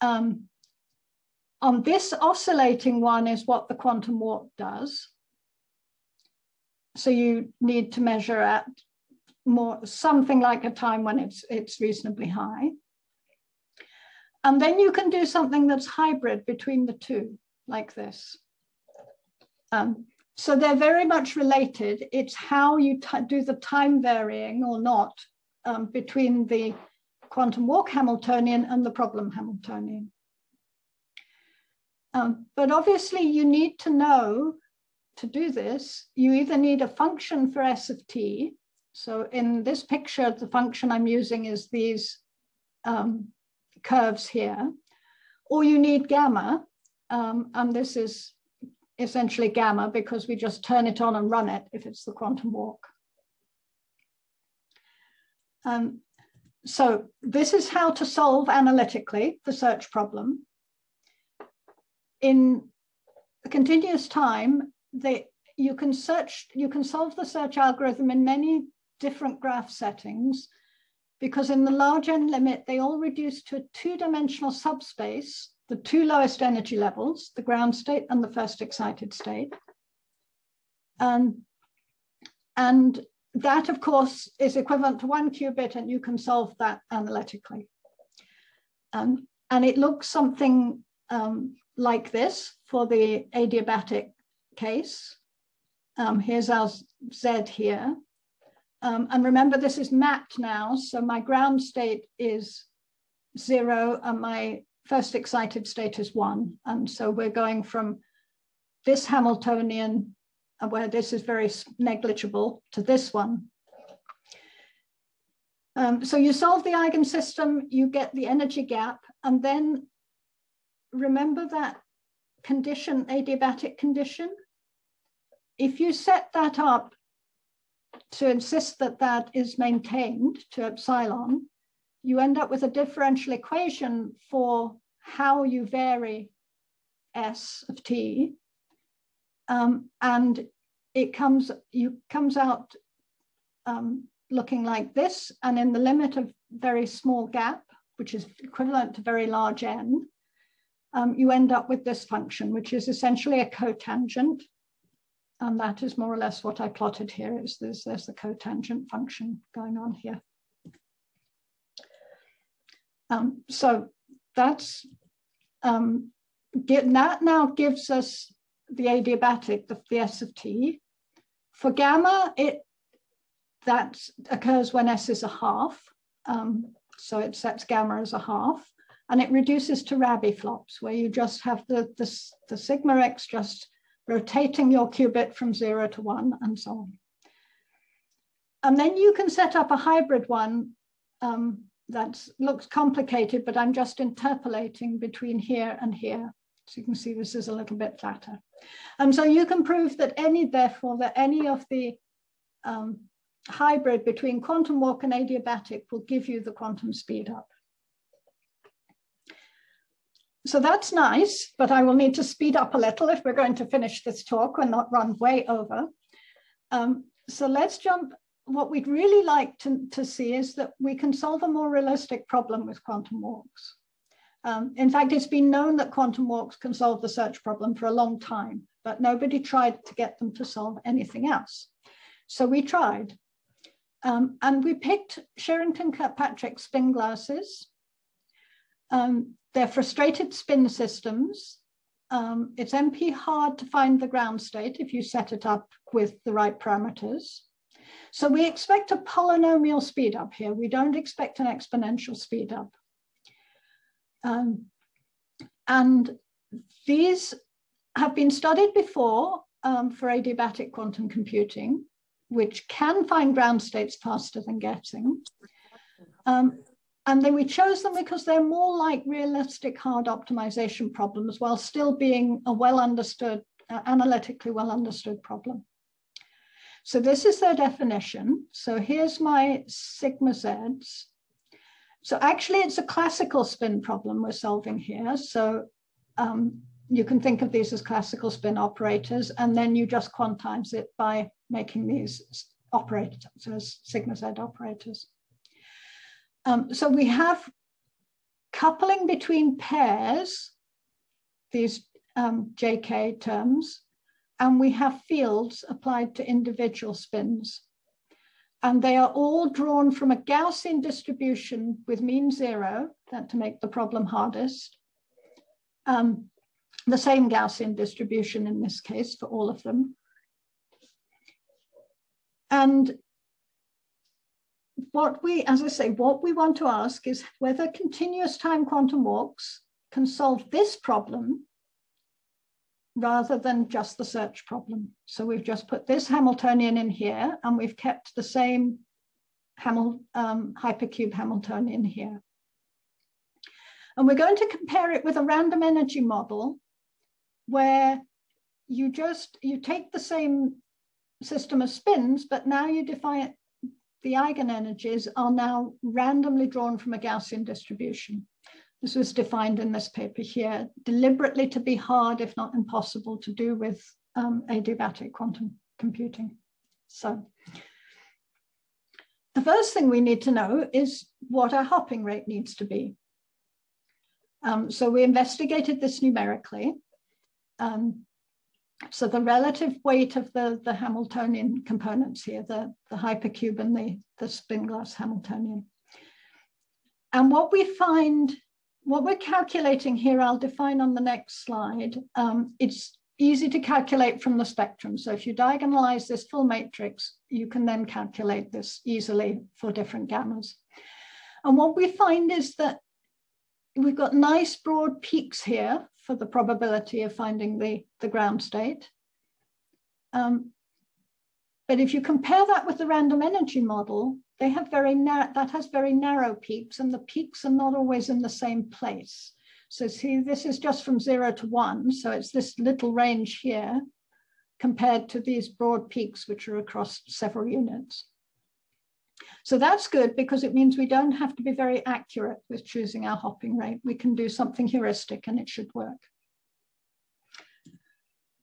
Um, on this oscillating one is what the quantum walk does. So you need to measure at more something like a time when it's it's reasonably high. And then you can do something that's hybrid between the two, like this. Um, so they're very much related. It's how you do the time varying or not um, between the quantum walk Hamiltonian and the problem Hamiltonian. Um, but obviously you need to know to do this, you either need a function for S of t. So in this picture, the function I'm using is these um, curves here, or you need gamma, um, and this is essentially gamma because we just turn it on and run it if it's the quantum walk. Um, so this is how to solve analytically the search problem. In continuous time, they, you can search, you can solve the search algorithm in many different graph settings because in the large n limit, they all reduce to a two-dimensional subspace, the two lowest energy levels, the ground state and the first excited state. Um, and that, of course, is equivalent to one qubit, and you can solve that analytically. Um, and it looks something um, like this for the adiabatic case. Um, here's our Z here. Um, and remember, this is mapped now. So my ground state is zero and my first excited state is one. And so we're going from this Hamiltonian, uh, where this is very negligible, to this one. Um, so you solve the eigensystem, you get the energy gap, and then remember that condition, adiabatic condition. If you set that up to insist that that is maintained to epsilon, you end up with a differential equation for how you vary S of t. Um, and it comes, you comes out um, looking like this. And in the limit of very small gap, which is equivalent to very large n, um, you end up with this function, which is essentially a cotangent and that is more or less what I plotted here is there's, there's the cotangent function going on here. Um, so that's, um, get, that now gives us the adiabatic, the, the S of t. For gamma, it that occurs when S is a half. Um, so it sets gamma as a half and it reduces to Rabi flops where you just have the, the, the sigma x just rotating your qubit from zero to one and so on. And then you can set up a hybrid one um, that looks complicated, but I'm just interpolating between here and here. So you can see this is a little bit flatter. And so you can prove that any, therefore, that any of the um, hybrid between quantum walk and adiabatic will give you the quantum speed up. So that's nice, but I will need to speed up a little if we're going to finish this talk and not run way over. Um, so let's jump. What we'd really like to, to see is that we can solve a more realistic problem with quantum walks. Um, in fact, it's been known that quantum walks can solve the search problem for a long time, but nobody tried to get them to solve anything else. So we tried. Um, and we picked Sherrington Kirkpatrick spin glasses. Um, they're frustrated spin systems. Um, it's NP hard to find the ground state if you set it up with the right parameters. So we expect a polynomial speed up here. We don't expect an exponential speed up. Um, and these have been studied before um, for adiabatic quantum computing, which can find ground states faster than getting. Um, and then we chose them because they're more like realistic hard optimization problems while still being a well understood, uh, analytically well understood problem. So this is their definition. So here's my sigma z's. So actually it's a classical spin problem we're solving here. So um, you can think of these as classical spin operators, and then you just quantize it by making these operators sigma z operators. Um, so we have coupling between pairs, these um, JK terms, and we have fields applied to individual spins. And they are all drawn from a Gaussian distribution with mean zero, that to make the problem hardest. Um, the same Gaussian distribution in this case for all of them. And what we, as I say, what we want to ask is whether continuous time quantum walks can solve this problem rather than just the search problem. So we've just put this Hamiltonian in here and we've kept the same Hamil, um, hypercube Hamiltonian in here. And we're going to compare it with a random energy model where you just, you take the same system of spins, but now you define it the eigenenergies are now randomly drawn from a Gaussian distribution. This was defined in this paper here, deliberately to be hard, if not impossible, to do with um, adiabatic quantum computing. So the first thing we need to know is what our hopping rate needs to be. Um, so we investigated this numerically. Um, so the relative weight of the, the Hamiltonian components here, the, the hypercube and the, the spin glass Hamiltonian. And what we find what we're calculating here, I'll define on the next slide. Um, it's easy to calculate from the spectrum. So if you diagonalize this full matrix, you can then calculate this easily for different gammas. And what we find is that we've got nice broad peaks here for the probability of finding the, the ground state. Um, but if you compare that with the random energy model, they have very that has very narrow peaks and the peaks are not always in the same place. So see, this is just from zero to one. So it's this little range here compared to these broad peaks, which are across several units. So that's good because it means we don't have to be very accurate with choosing our hopping rate. We can do something heuristic and it should work.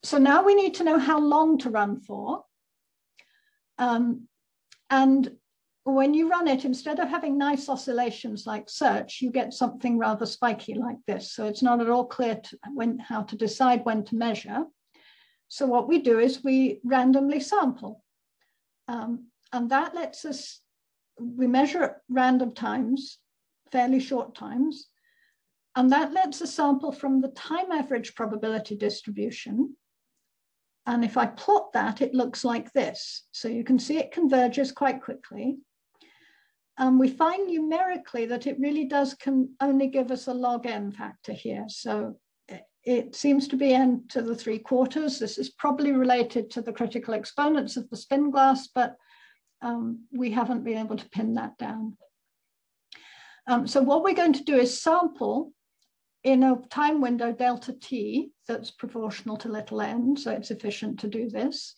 So now we need to know how long to run for. Um, and when you run it, instead of having nice oscillations like search, you get something rather spiky like this. So it's not at all clear to when, how to decide when to measure. So what we do is we randomly sample. Um, and that lets us, we measure random times, fairly short times, and that lets us sample from the time average probability distribution. And if I plot that, it looks like this. So you can see it converges quite quickly. And we find numerically that it really does can only give us a log n factor here. So it seems to be n to the three quarters. This is probably related to the critical exponents of the spin glass, but um, we haven't been able to pin that down. Um, so what we're going to do is sample in a time window delta t that's proportional to little n, so it's efficient to do this.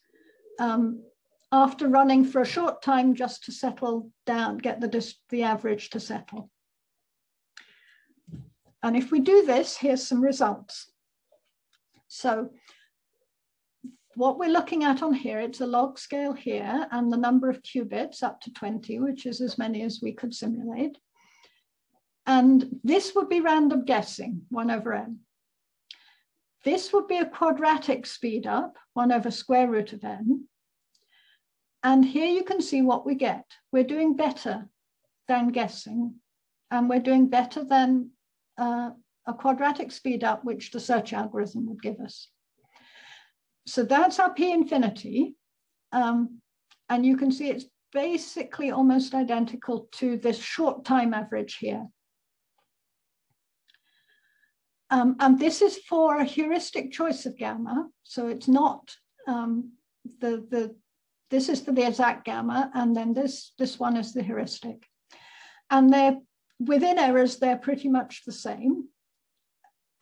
Um, after running for a short time just to settle down, get the, the average to settle. And if we do this, here's some results. So what we're looking at on here, it's a log scale here and the number of qubits up to 20, which is as many as we could simulate. And this would be random guessing, one over n. This would be a quadratic speed up, one over square root of n. And here you can see what we get. We're doing better than guessing, and we're doing better than uh, a quadratic speed up, which the search algorithm would give us. So that's our P infinity. Um, and you can see it's basically almost identical to this short time average here. Um, and this is for a heuristic choice of gamma. So it's not um, the, the this is for the exact gamma, and then this, this one is the heuristic. And they're within errors, they're pretty much the same.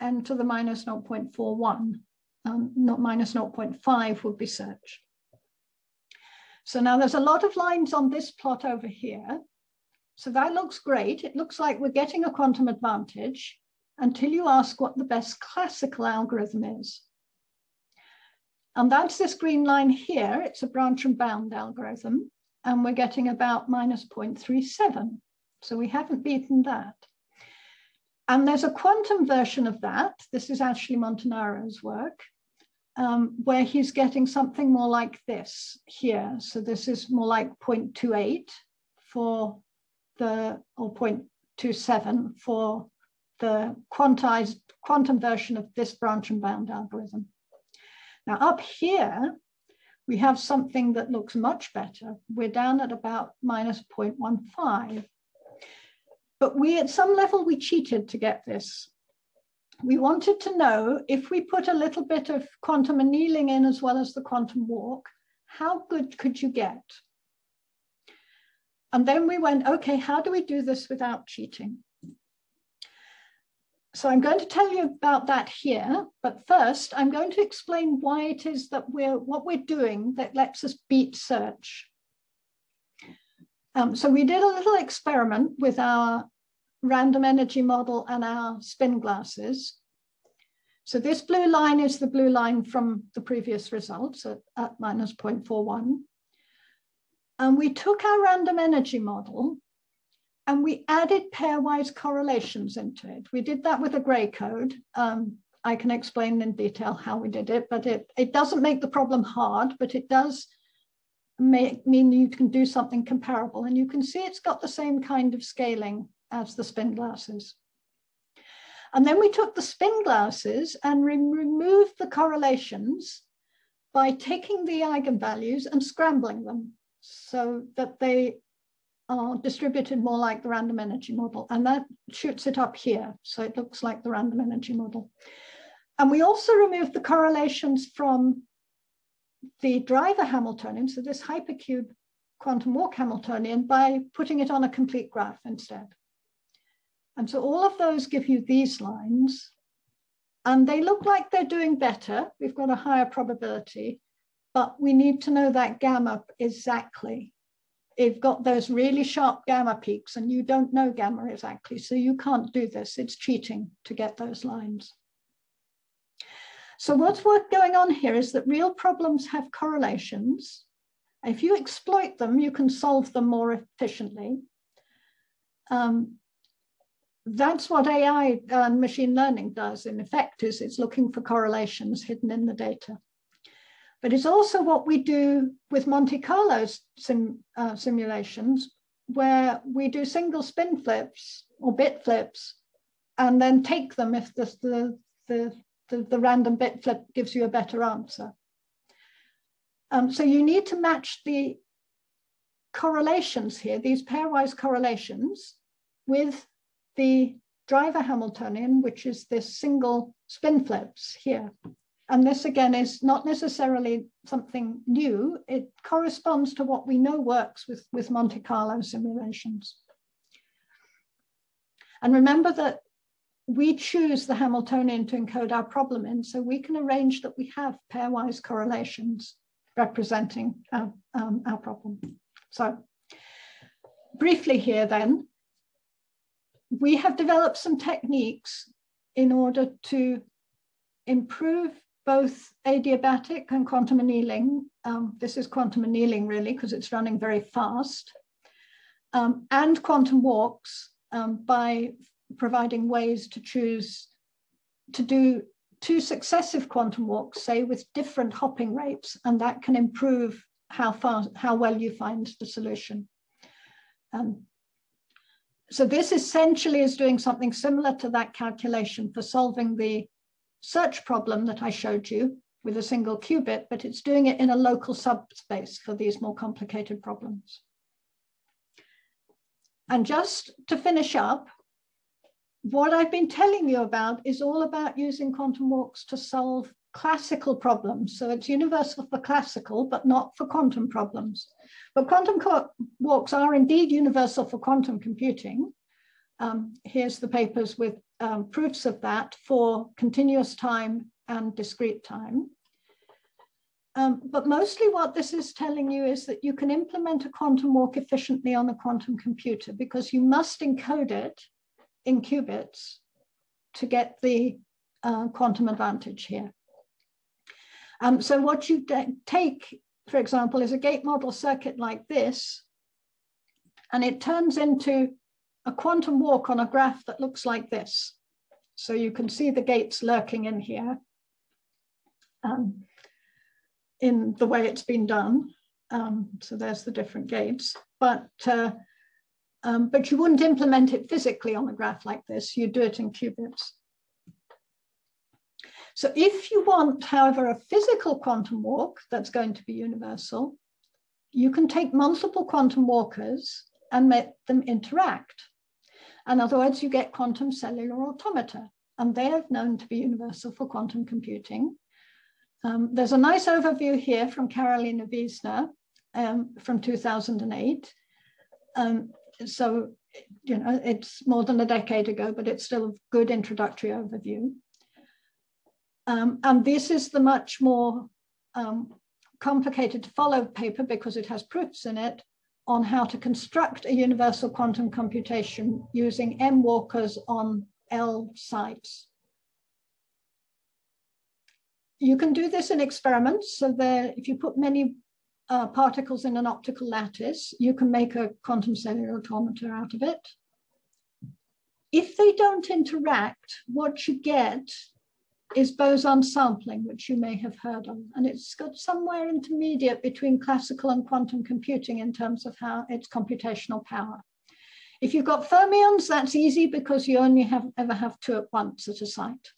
And to the minus 0.41, um, not minus 0.5 would be search. So now there's a lot of lines on this plot over here. So that looks great. It looks like we're getting a quantum advantage until you ask what the best classical algorithm is. And that's this green line here. It's a branch and bound algorithm. And we're getting about minus 0.37. So we haven't beaten that. And there's a quantum version of that. This is actually Montanaro's work, um, where he's getting something more like this here. So this is more like 0.28 for the, or 0.27 for the quantized quantum version of this branch and bound algorithm. Now up here, we have something that looks much better. We're down at about minus 0.15. But we, at some level, we cheated to get this. We wanted to know if we put a little bit of quantum annealing in as well as the quantum walk, how good could you get? And then we went, okay, how do we do this without cheating? So I'm going to tell you about that here, but first I'm going to explain why it is that we're what we're doing that lets us beat search. Um, so we did a little experiment with our random energy model and our spin glasses. So this blue line is the blue line from the previous results at, at minus 0.41. And we took our random energy model and we added pairwise correlations into it. We did that with a gray code. Um, I can explain in detail how we did it, but it, it doesn't make the problem hard, but it does make, mean you can do something comparable. And you can see it's got the same kind of scaling as the spin glasses. And then we took the spin glasses and re removed the correlations by taking the eigenvalues and scrambling them so that they are distributed more like the random energy model. And that shoots it up here. So it looks like the random energy model. And we also removed the correlations from the driver Hamiltonian, so this hypercube quantum walk Hamiltonian, by putting it on a complete graph instead. And so all of those give you these lines. And they look like they're doing better. We've got a higher probability, but we need to know that gamma exactly. You've got those really sharp gamma peaks and you don't know gamma exactly. So you can't do this. It's cheating to get those lines. So what's going on here is that real problems have correlations. If you exploit them, you can solve them more efficiently. Um, that's what AI and machine learning does in effect is it's looking for correlations hidden in the data. But it's also what we do with Monte Carlo sim, uh, simulations where we do single spin flips or bit flips and then take them if the, the, the, the, the random bit flip gives you a better answer. Um, so you need to match the correlations here, these pairwise correlations with the driver Hamiltonian, which is this single spin flips here. And this again is not necessarily something new. It corresponds to what we know works with, with Monte Carlo simulations. And remember that we choose the Hamiltonian to encode our problem in, so we can arrange that we have pairwise correlations representing our, um, our problem. So briefly here then, we have developed some techniques in order to improve both adiabatic and quantum annealing. Um, this is quantum annealing really because it's running very fast. Um, and quantum walks um, by providing ways to choose to do two successive quantum walks, say with different hopping rates, and that can improve how far, how well you find the solution. Um, so this essentially is doing something similar to that calculation for solving the search problem that I showed you with a single qubit, but it's doing it in a local subspace for these more complicated problems. And just to finish up, what I've been telling you about is all about using quantum walks to solve classical problems. So it's universal for classical, but not for quantum problems. But quantum walks are indeed universal for quantum computing. Um, here's the papers with um, proofs of that for continuous time and discrete time. Um, but mostly what this is telling you is that you can implement a quantum walk efficiently on a quantum computer because you must encode it in qubits to get the uh, quantum advantage here. Um, so what you take, for example, is a gate model circuit like this, and it turns into a quantum walk on a graph that looks like this. So you can see the gates lurking in here um, in the way it's been done. Um, so there's the different gates. But, uh, um, but you wouldn't implement it physically on a graph like this. You do it in qubits. So if you want, however, a physical quantum walk that's going to be universal, you can take multiple quantum walkers and make them interact. In other words, you get quantum cellular automata, and they are known to be universal for quantum computing. Um, there's a nice overview here from Karolina Wiesner um, from 2008. Um, so, you know, it's more than a decade ago, but it's still a good introductory overview. Um, and this is the much more um, complicated to follow paper because it has proofs in it on how to construct a universal quantum computation using M walkers on L sites. You can do this in experiments. So there, if you put many uh, particles in an optical lattice, you can make a quantum cellular automata out of it. If they don't interact, what you get is boson sampling, which you may have heard of. And it's got somewhere intermediate between classical and quantum computing in terms of how its computational power. If you've got fermions, that's easy because you only have ever have two at once at a site.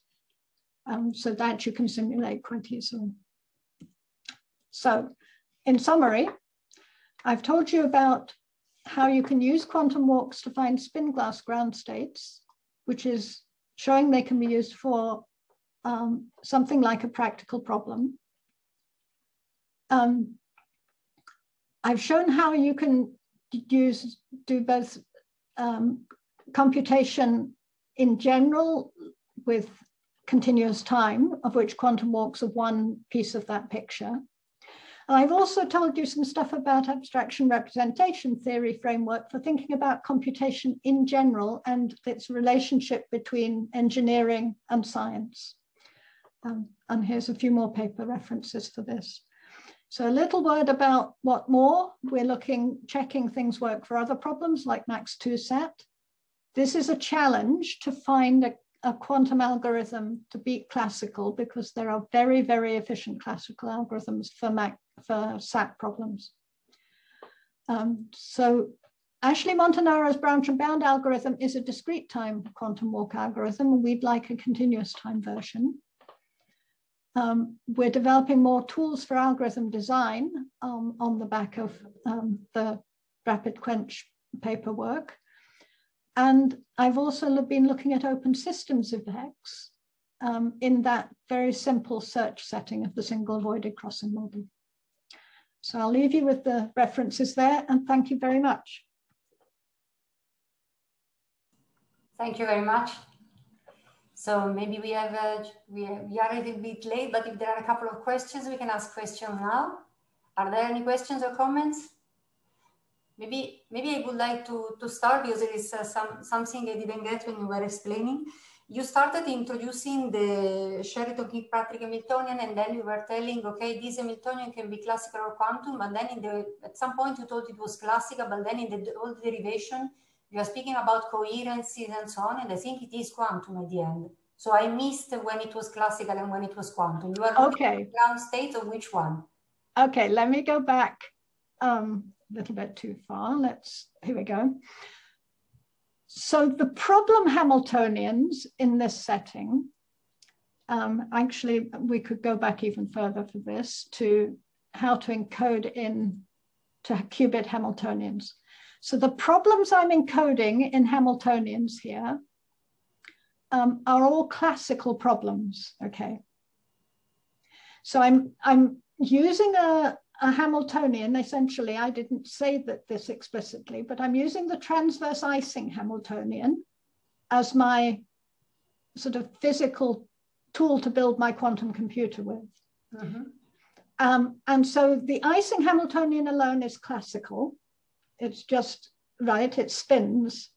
Um, so that you can simulate quite easily. So in summary, I've told you about how you can use quantum walks to find spin glass ground states, which is showing they can be used for um, something like a practical problem. Um, I've shown how you can use do both um, computation in general with continuous time, of which quantum walks are one piece of that picture. And I've also told you some stuff about abstraction representation theory framework for thinking about computation in general and its relationship between engineering and science. Um, and here's a few more paper references for this. So a little word about what more. We're looking, checking things work for other problems like MAX-2-SAT. This is a challenge to find a, a quantum algorithm to beat classical because there are very, very efficient classical algorithms for, Mac, for SAT problems. Um, so Ashley Montanaro's branch and bound algorithm is a discrete time quantum walk algorithm, and we'd like a continuous time version. Um, we're developing more tools for algorithm design um, on the back of um, the rapid quench paperwork. And I've also been looking at open systems effects um, in that very simple search setting of the single avoided crossing model. So I'll leave you with the references there and thank you very much. Thank you very much. So maybe we have a, we, are, we are a little bit late, but if there are a couple of questions, we can ask questions now. Are there any questions or comments? Maybe maybe I would like to, to start because there is uh, some something I didn't get when you were explaining. You started introducing the Sherrington-Kirkpatrick Hamiltonian, and then you were telling, okay, this Hamiltonian can be classical or quantum, but then in the at some point you told it was classical, but then in the old derivation you are speaking about coherences and so on, and I think it is quantum at the end. So I missed when it was classical and when it was quantum. You are okay. ground state of which one? Okay, let me go back um, a little bit too far. Let's, here we go. So the problem Hamiltonians in this setting, um, actually, we could go back even further for this to how to encode in to qubit Hamiltonians. So the problems I'm encoding in Hamiltonians here um, are all classical problems, okay? So I'm, I'm using a, a Hamiltonian, essentially, I didn't say that this explicitly, but I'm using the transverse Ising Hamiltonian as my sort of physical tool to build my quantum computer with. Mm -hmm. um, and so the Ising Hamiltonian alone is classical it's just right. It spins.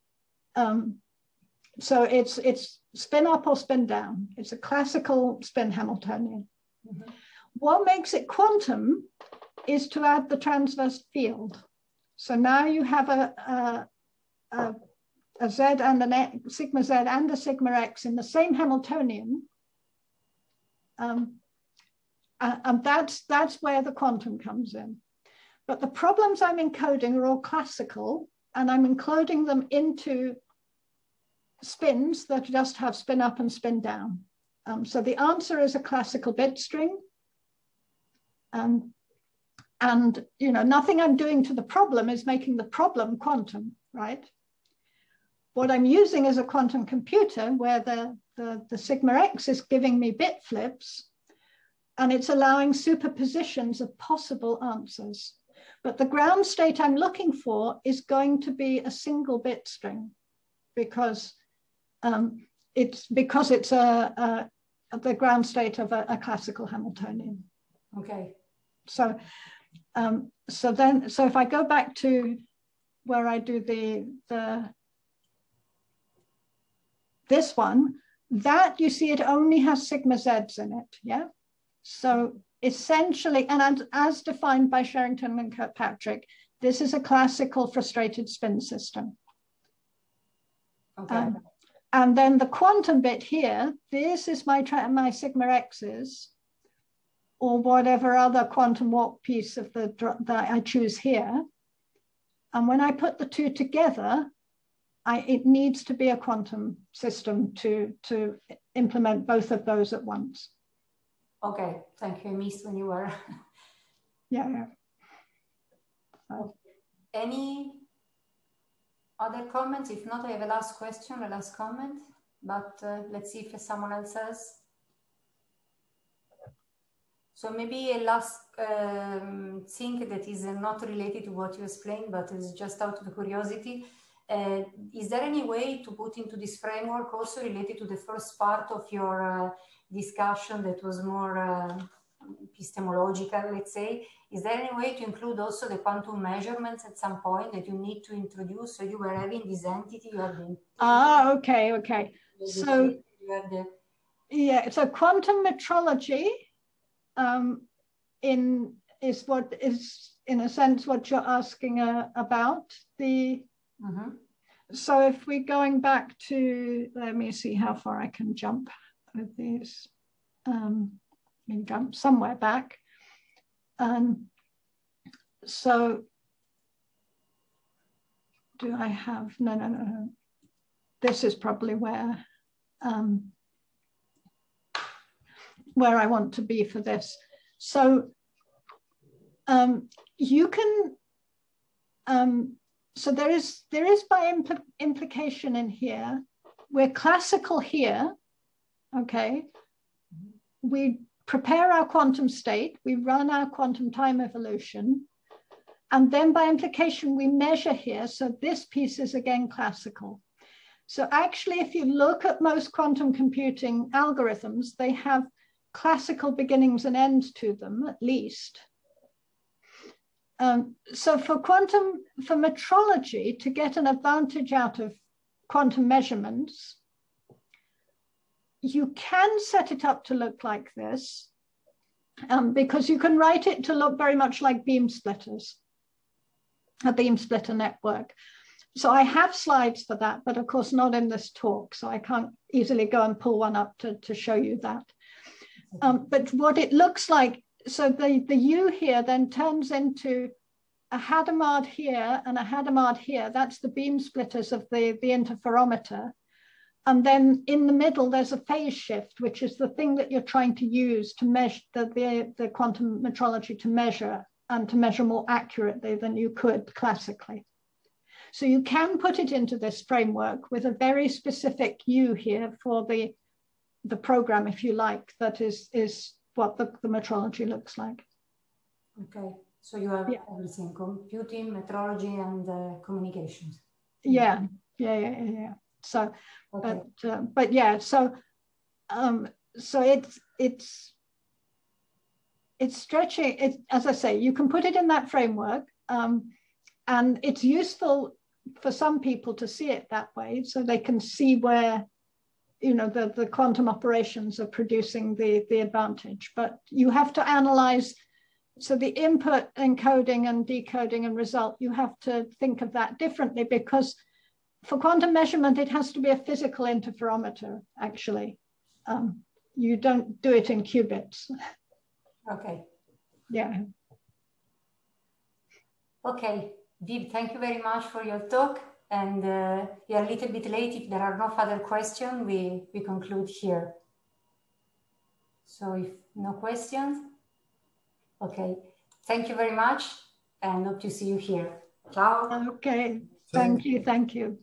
Um, so it's it's spin up or spin down. It's a classical spin Hamiltonian. Mm-hmm. What makes it quantum is to add the transverse field. So now you have a, a, a, a Z and an X, sigma Z and a sigma X in the same Hamiltonian. Um, and that's, that's where the quantum comes in. But the problems I'm encoding are all classical, and I'm encoding them into spins that just have spin up and spin down. Um, so the answer is a classical bit string. Um, and you know, nothing I'm doing to the problem is making the problem quantum, right? What I'm using is a quantum computer where the, the, the sigma x is giving me bit flips and it's allowing superpositions of possible answers. But the ground state I'm looking for is going to be a single bit string because um, it's because it's a, a, the ground state of a, a, classical Hamiltonian. Okay. So, um, so then, so if I go back to where I do the, the this one, that you see it only has sigma z's in it, yeah? So essentially, and as defined by Sherrington and Kirkpatrick, this is a classical frustrated spin system. Okay. Um, and then the quantum bit here, this is my, my sigma x's, or whatever other quantum walk piece of the that I choose here. And when I put the two together, I, it needs to be a quantum system to, to implement both of those at once. Okay, thank you. I missed when you were. [LAUGHS] yeah. yeah. Any other comments? If not, I have a last question, a last comment, but uh, let's see if someone else has. So maybe a last um, thing that is not related to what you explained, but is just out of curiosity. Uh, is there any way to put into this framework also related to the first part of your uh, discussion that was more uh, epistemological, let's say? Is there any way to include also the quantum measurements at some point that you need to introduce? So you were having this entity, you have the ah, okay, okay. So the... yeah, so quantum metrology um, in is what is in a sense what you're asking uh, about the. Mm-hmm. So if we're going back to, let me see how far I can jump with these. Um, I mean, jump somewhere back. Um, so do I have, no, no, no, no. This is probably where, um, where I want to be for this. So um, you can, um, so there is, there is by impl implication in here, we're classical here, okay? We prepare our quantum state, we run our quantum time evolution, and then by implication, we measure here. So this piece is again classical. So actually, if you look at most quantum computing algorithms, they have classical beginnings and ends to them, at least. Um, so for quantum, for metrology, to get an advantage out of quantum measurements, you can set it up to look like this um, because you can write it to look very much like beam splitters, a beam splitter network. So I have slides for that, but of course not in this talk. So I can't easily go and pull one up to, to show you that. Um, but what it looks like, so the, the U here then turns into a Hadamard here and a Hadamard here. That's the beam splitters of the, the interferometer. And then in the middle, there's a phase shift, which is the thing that you're trying to use to measure the, the, the quantum metrology to measure and to measure more accurately than you could classically. So you can put it into this framework with a very specific U here for the, the program, if you like, that is, is what the, the metrology looks like. Okay, so you have yeah. everything, computing, metrology, and uh, communications. Yeah, yeah, yeah, yeah. So, okay. but uh, but yeah, so um, so it's it's it's stretching. It as I say, you can put it in that framework, um, and it's useful for some people to see it that way, so they can see where you know the, the quantum operations are producing the the advantage. But you have to analyze. So the input encoding and decoding and result, you have to think of that differently because for quantum measurement, it has to be a physical interferometer, actually. Um, you don't do it in qubits. Okay. Yeah. Okay, Viv, thank you very much for your talk. And uh, we are a little bit late. If there are no further questions, we, we conclude here. So if no questions, okay. Thank you very much and hope to see you here. Ciao. Okay. Thank you. Thank you.